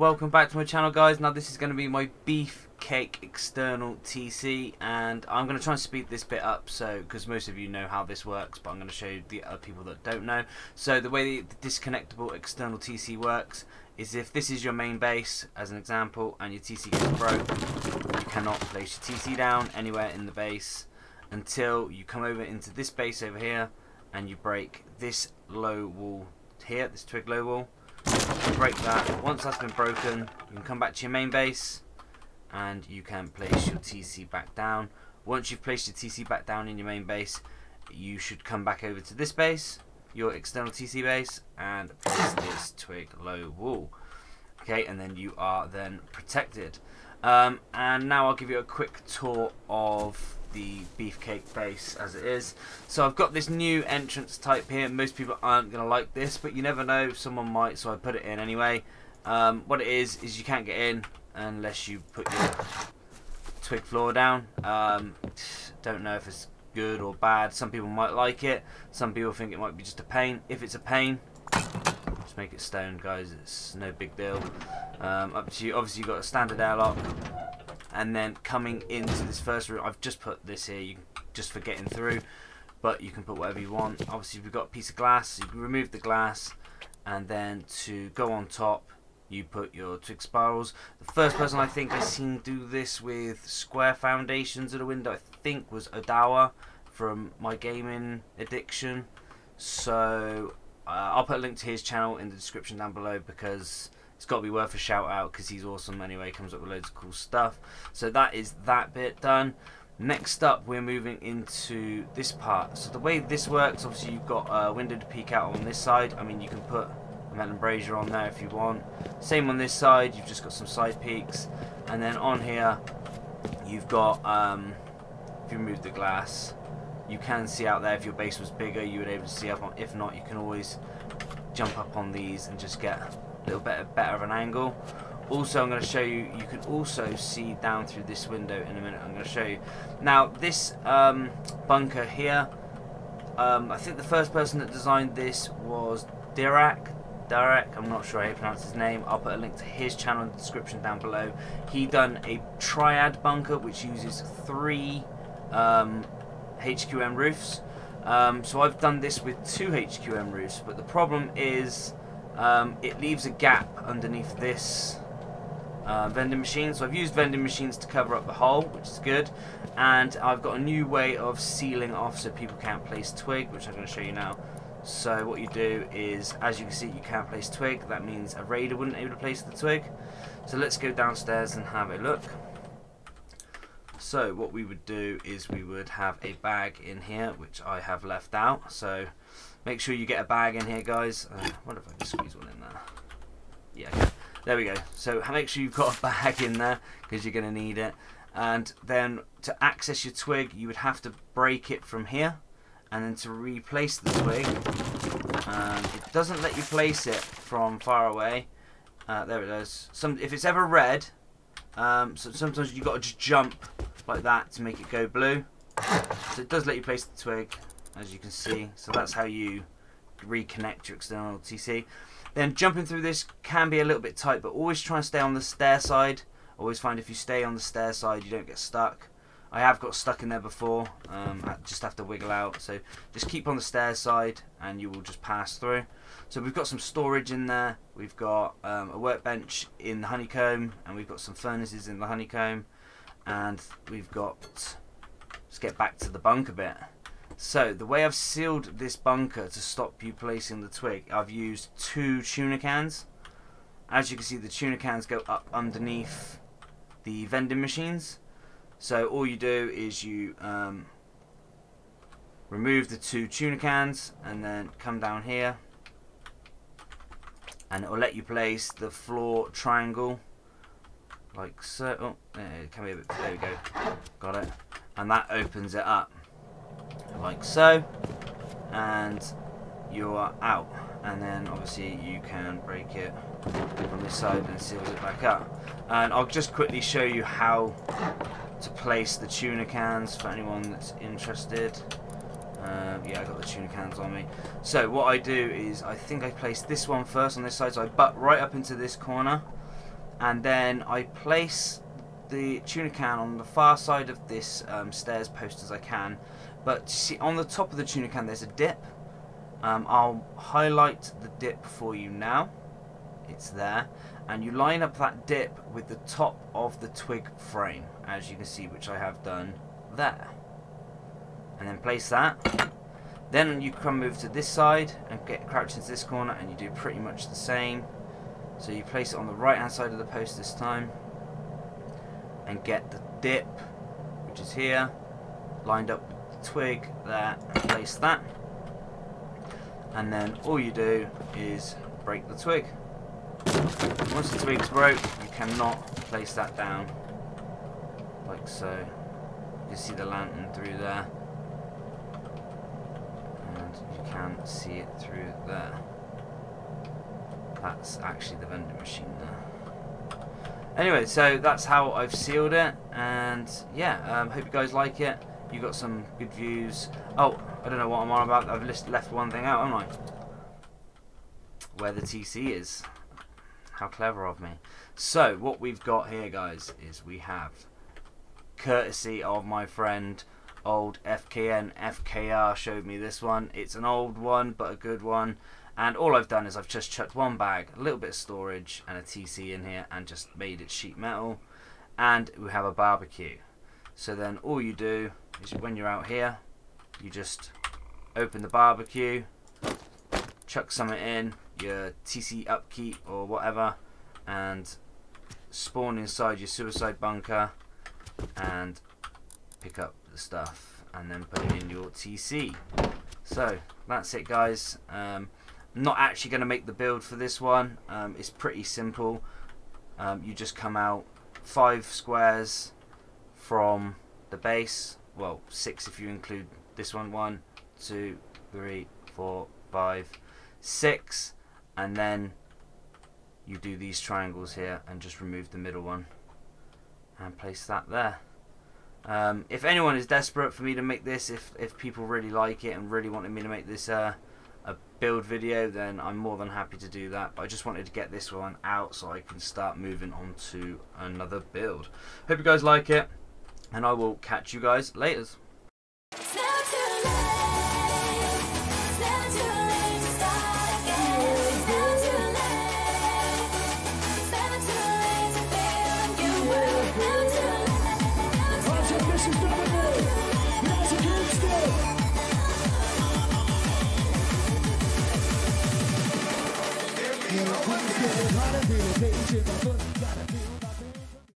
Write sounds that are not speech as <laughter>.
welcome back to my channel guys. Now this is going to be my Beefcake external TC and I'm going to try and speed this bit up so because most of you know how this works but I'm going to show the other people that don't know. So the way the disconnectable external TC works is if this is your main base as an example and your TC gets broke you cannot place your TC down anywhere in the base until you come over into this base over here and you break this low wall here, this twig low wall break that. Once that's been broken, you can come back to your main base and you can place your TC back down. Once you've placed your TC back down in your main base, you should come back over to this base, your external TC base, and place this twig low wall. Okay, and then you are then protected. Um, and now I'll give you a quick tour of the beefcake base as it is. So I've got this new entrance type here. Most people aren't going to like this, but you never know. Someone might, so I put it in anyway. Um, what it is, is you can't get in unless you put your twig floor down. Um, don't know if it's good or bad. Some people might like it. Some people think it might be just a pain. If it's a pain, just make it stone, guys. It's no big deal. Um, up to you. Obviously, you've got a standard airlock and then coming into this first room I've just put this here you just for getting through but you can put whatever you want. Obviously we've got a piece of glass you can remove the glass and then to go on top you put your twig spirals. The first person I think I've seen do this with square foundations of the window I think was Odawa from my gaming addiction. So uh, I'll put a link to his channel in the description down below because it's got to be worth a shout out because he's awesome anyway comes up with loads of cool stuff. So that is that bit done. Next up we're moving into this part. So the way this works obviously you've got a window to peek out on this side. I mean you can put a metal brazier on there if you want. Same on this side you've just got some side peeks. And then on here you've got um, if you remove the glass you can see out there if your base was bigger you would be able to see. Up on if not you can always jump up on these and just get little bit better of an angle. Also, I'm going to show you, you can also see down through this window in a minute, I'm going to show you. Now, this um, bunker here, um, I think the first person that designed this was Dirac. Dirac, I'm not sure how you pronounce his name. I'll put a link to his channel in the description down below. He done a triad bunker which uses three um, HQM roofs. Um, so I've done this with two HQM roofs, but the problem is um, it leaves a gap underneath this uh, vending machine. So I've used vending machines to cover up the hole, which is good. And I've got a new way of sealing off so people can't place twig, which I'm going to show you now. So what you do is, as you can see, you can't place twig. That means a raider wouldn't be able to place the twig. So let's go downstairs and have a look. So what we would do is we would have a bag in here, which I have left out. So Make sure you get a bag in here, guys. Uh, I wonder if I can squeeze one in there. Yeah. There we go. So make sure you've got a <laughs> bag in there because you're going to need it. And then to access your twig, you would have to break it from here. And then to replace the twig, it doesn't let you place it from far away. Uh, there it is. Some, if it's ever red, um, so sometimes you've got to just jump like that to make it go blue. So it does let you place the twig as you can see. So that's how you reconnect your external TC. Then jumping through this can be a little bit tight, but always try and stay on the stair side. Always find if you stay on the stair side, you don't get stuck. I have got stuck in there before. Um, I just have to wiggle out. So just keep on the stair side, and you will just pass through. So we've got some storage in there. We've got um, a workbench in the honeycomb, and we've got some furnaces in the honeycomb, and we've got. Let's get back to the bunk a bit. So the way I've sealed this bunker to stop you placing the twig, I've used two tuna cans. As you can see the tuna cans go up underneath the vending machines. So all you do is you um, remove the two tuna cans and then come down here and it will let you place the floor triangle like so. Oh, it can be a bit, there we go. Got it. And that opens it up like so and you are out. And then obviously you can break it on this side and seals it back up. And I'll just quickly show you how to place the tuna cans for anyone that's interested. Um, yeah I got the tuna cans on me. So what I do is I think I place this one first on this side so I butt right up into this corner. And then I place the tuna can on the far side of this um, stairs post as I can but see on the top of the tuna can there's a dip. Um, I'll highlight the dip for you now. It's there. And you line up that dip with the top of the twig frame as you can see which I have done there. And then place that. Then you can move to this side and get crouch into this corner and you do pretty much the same. So you place it on the right hand side of the post this time and get the dip which is here lined up twig there and place that. And then all you do is break the twig. Once the twig's broke you cannot place that down like so. You see the lantern through there? And you can see it through there. That's actually the vending machine there. Anyway so that's how I've sealed it and yeah um, hope you guys like it you got some good views. Oh I don't know what I'm on about. I've list left one thing out haven't I? Where the TC is. How clever of me. So what we've got here guys is we have courtesy of my friend old FKN FKR showed me this one. It's an old one but a good one. And all I've done is I've just chucked one bag a little bit of storage and a TC in here and just made it sheet metal. And we have a barbecue. So then all you do is when you're out here you just open the barbecue chuck something in your TC upkeep or whatever and spawn inside your suicide bunker and pick up the stuff and then put it in your TC. So that's it guys. Um, not actually going to make the build for this one. Um, it's pretty simple. Um, you just come out five squares from the base. Well, six if you include this one. One, two, three, four, five, six. And then you do these triangles here and just remove the middle one and place that there. Um, if anyone is desperate for me to make this, if, if people really like it and really wanted me to make this uh, a build video, then I'm more than happy to do that. But I just wanted to get this one out so I can start moving on to another build. Hope you guys like it, and I will catch you guys later.